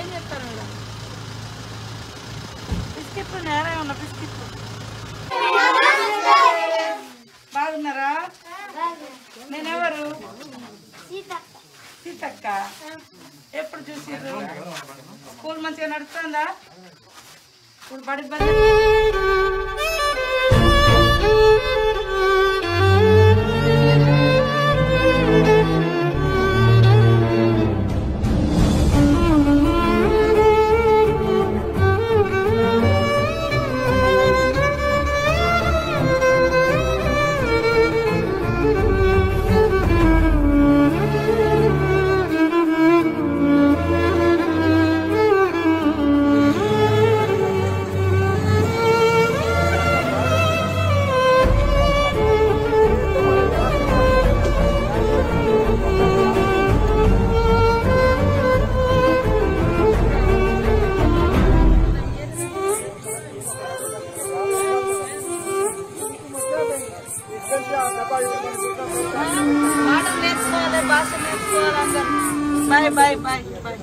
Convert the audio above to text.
ఏం చెప్తారు madam? Biscuit నేరే ఉన్న బిస్కెట్ బాగున్నారా? నేనెవరు? సీతక్క. ఎప్పుడు చూసారు స్కూల్ మంచిగా నడుస్తుందా? ఇప్పుడు బడి బడి మాటలు నేర్చుకోవాలి భాష నేర్చుకోవాలి అందరు బాయ్ బాయ్ బాయ్ బాయ్